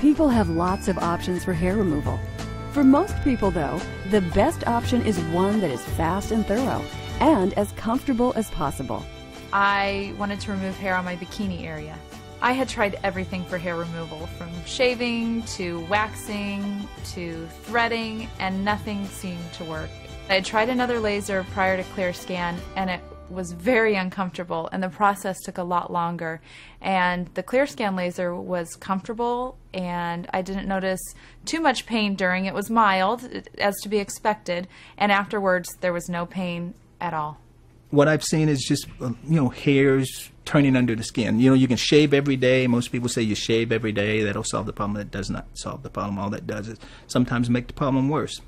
People have lots of options for hair removal. For most people, though, the best option is one that is fast and thorough and as comfortable as possible. I wanted to remove hair on my bikini area. I had tried everything for hair removal, from shaving to waxing to threading, and nothing seemed to work. I tried another laser prior to ClearScan, and it was very uncomfortable, and the process took a lot longer. And the ClearScan laser was comfortable, and I didn't notice too much pain during. It was mild, as to be expected, and afterwards there was no pain at all. What I've seen is just uh, you know hairs turning under the skin. You know, you can shave every day. Most people say you shave every day. That'll solve the problem. That does not solve the problem. All that does is sometimes make the problem worse.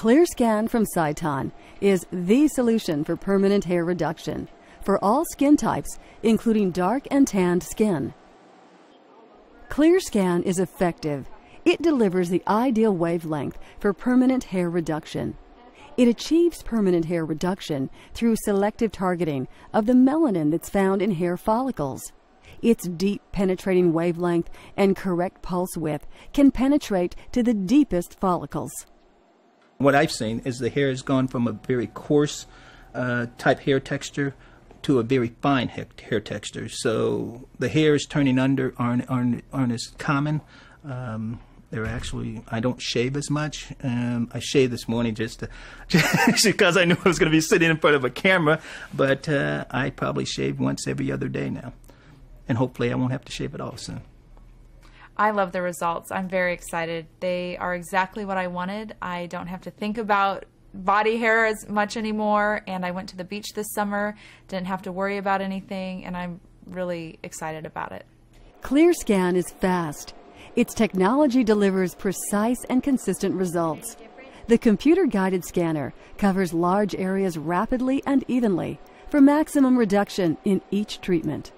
ClearScan from Sciton is the solution for permanent hair reduction for all skin types, including dark and tanned skin. ClearScan is effective. It delivers the ideal wavelength for permanent hair reduction. It achieves permanent hair reduction through selective targeting of the melanin that's found in hair follicles. Its deep penetrating wavelength and correct pulse width can penetrate to the deepest follicles. What I've seen is the hair has gone from a very coarse uh, type hair texture to a very fine hair, hair, texture. So the hairs turning under aren't, aren't, aren't as common. Um, they're actually I don't shave as much. Um, I shaved this morning just to, just because I knew I was going to be sitting in front of a camera. But uh, I probably shave once every other day now, and hopefully I won't have to shave at all soon. I love the results. I'm very excited. They are exactly what I wanted. I don't have to think about body hair as much anymore. And I went to the beach this summer, didn't have to worry about anything, and I'm really excited about it. ClearScan is fast its technology delivers precise and consistent results. The computer guided scanner covers large areas rapidly and evenly for maximum reduction in each treatment.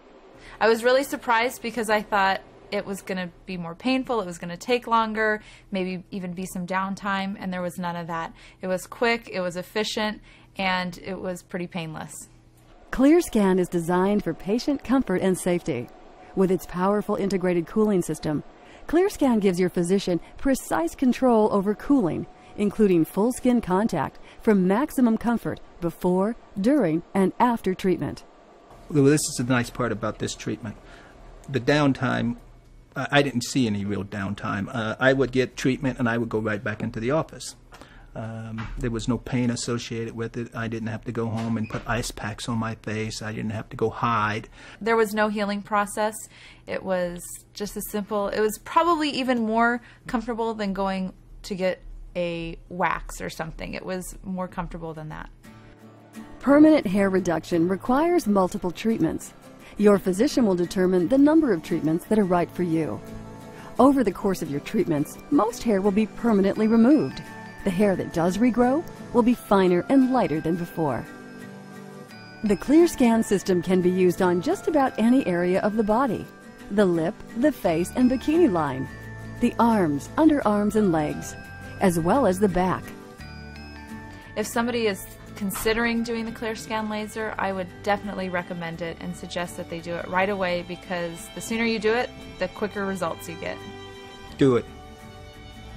I was really surprised because I thought it was going to be more painful, it was going to take longer, maybe even be some downtime, and there was none of that. It was quick, it was efficient, and it was pretty painless. ClearScan is designed for patient comfort and safety. With its powerful integrated cooling system, ClearScan gives your physician precise control over cooling, including full skin contact for maximum comfort before, during, and after treatment. Well, this is the nice part about this treatment. The downtime, I didn't see any real downtime. Uh, I would get treatment and I would go right back into the office. Um, there was no pain associated with it. I didn't have to go home and put ice packs on my face. I didn't have to go hide. There was no healing process. It was just as simple. It was probably even more comfortable than going to get a wax or something. It was more comfortable than that. Permanent hair reduction requires multiple treatments. Your physician will determine the number of treatments that are right for you. Over the course of your treatments, most hair will be permanently removed. The hair that does regrow will be finer and lighter than before. The ClearScan system can be used on just about any area of the body. The lip, the face, and bikini line. The arms, underarms, and legs, as well as the back. If somebody is considering doing the ClearScan laser, I would definitely recommend it and suggest that they do it right away because the sooner you do it, the quicker results you get. Do it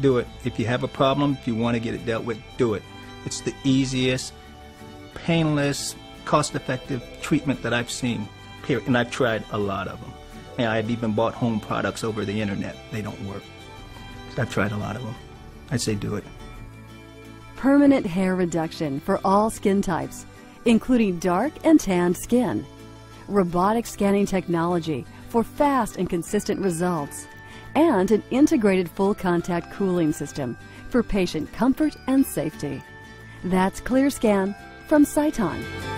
do it. If you have a problem, if you want to get it dealt with, do it. It's the easiest, painless, cost effective treatment that I've seen, period. And I've tried a lot of them. And I've even bought home products over the internet. They don't work. I've tried a lot of them. I say do it. Permanent hair reduction for all skin types, including dark and tanned skin. Robotic scanning technology for fast and consistent results and an integrated full contact cooling system for patient comfort and safety. That's ClearScan from Sciton.